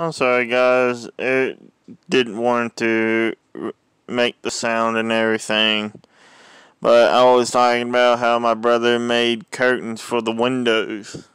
I'm sorry, guys. It didn't want to make the sound and everything. But I was talking about how my brother made curtains for the windows.